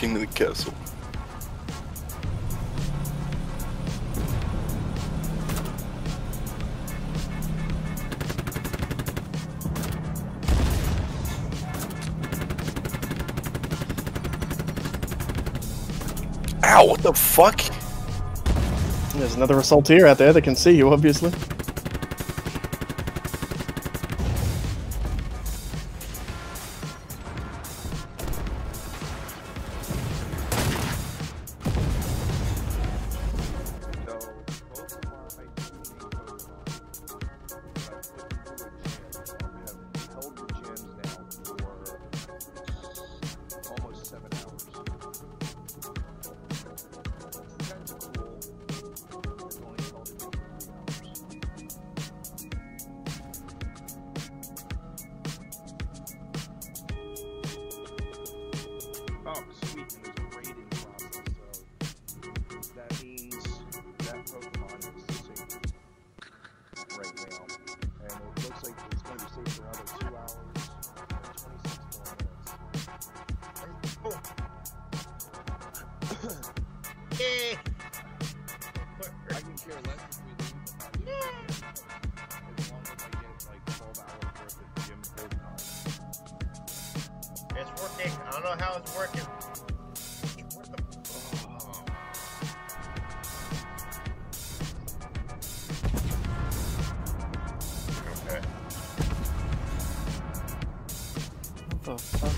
king of the castle. Ow, what the fuck? There's another assaulteer out there that can see you, obviously. Means that Pokemon is safe right now. And it looks like it's going to be safe for another two hours and 26 more minutes. Yay! I can care less we as long as I get like 12 hours worth of gym Pokemon. It's working. I don't know how it's working. The fuck?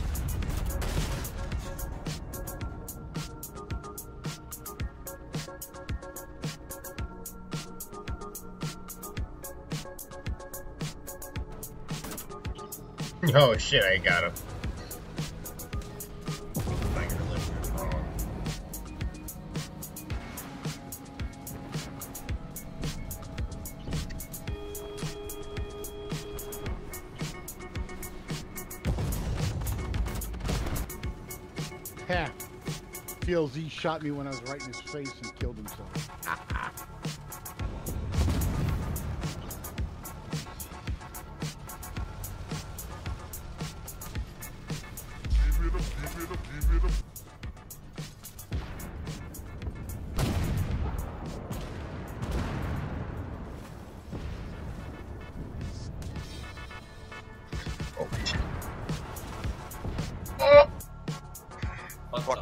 Oh shit, I got him. Ha! PLZ shot me when I was right in his face and killed himself.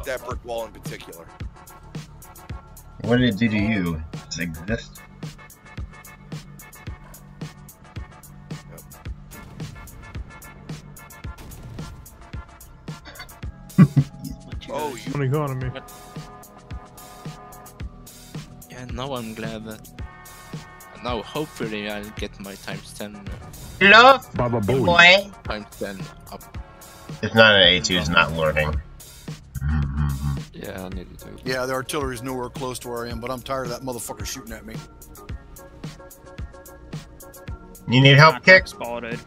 Fuck that brick wall in particular. What did it do to you? Does it exist? Oh, you. What economy? Yeah, now I'm glad that. Now, hopefully, I'll get my times 10. uh, Love, Baba boy. Times 10 up. It's not an A2, it's not learning. Yeah, I need to. Yeah, the artillery's nowhere close to where I am, but I'm tired of that motherfucker shooting at me. You need help, kick? Spotted.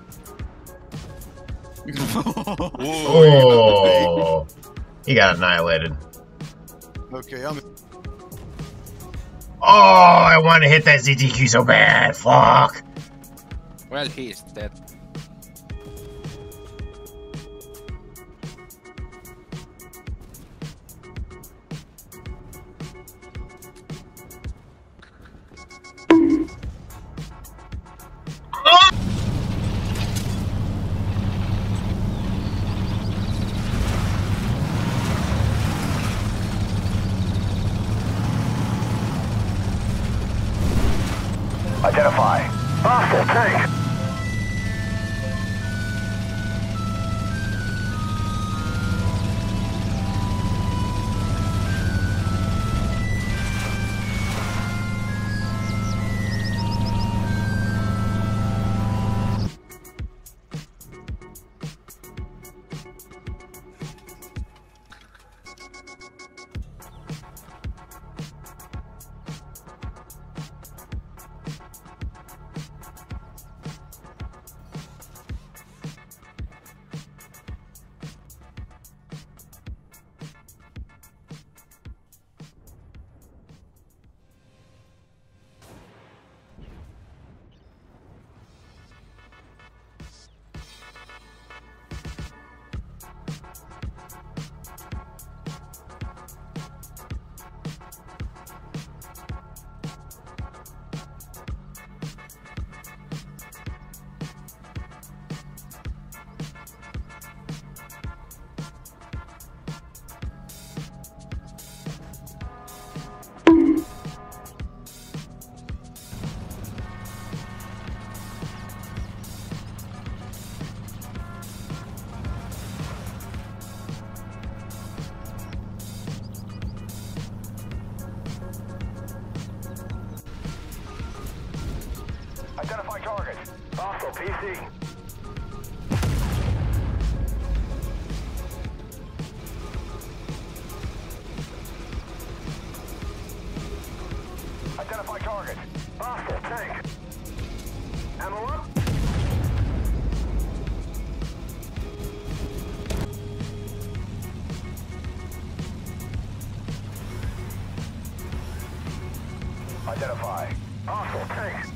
Oh, he got annihilated. Okay, I'm. Oh, I want to hit that ZTQ so bad. Fuck. Well, he's dead. Identify. Hostile tank. PC. Identify target. Hostile tank. Ammo up. Identify. Hostile tank.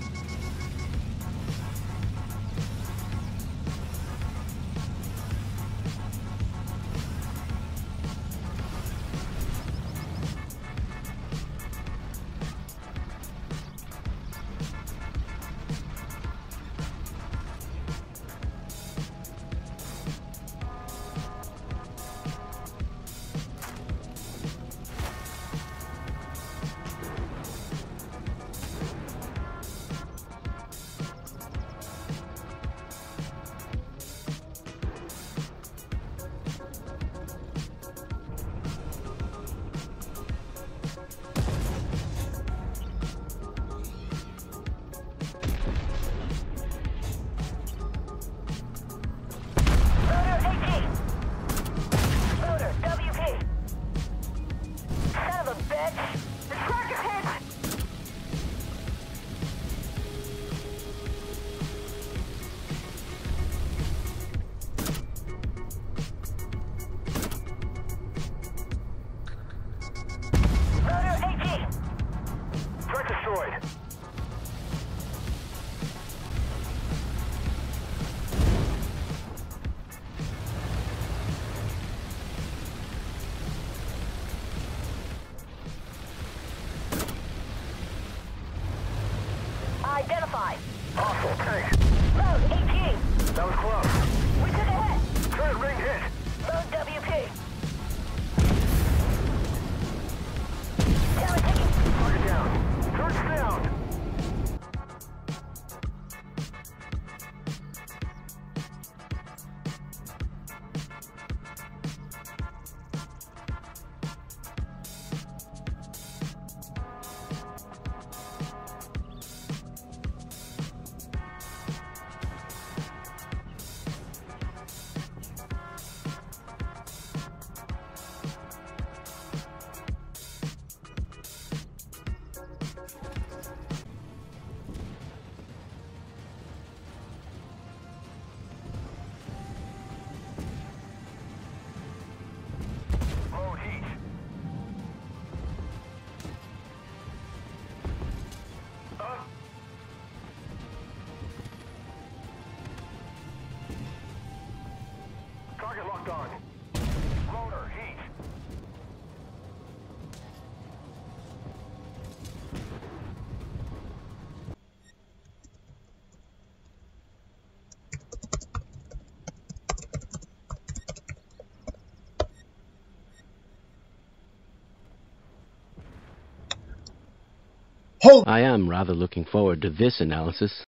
Target locked on. Loader, heat. Hold I am rather looking forward to this analysis.